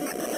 you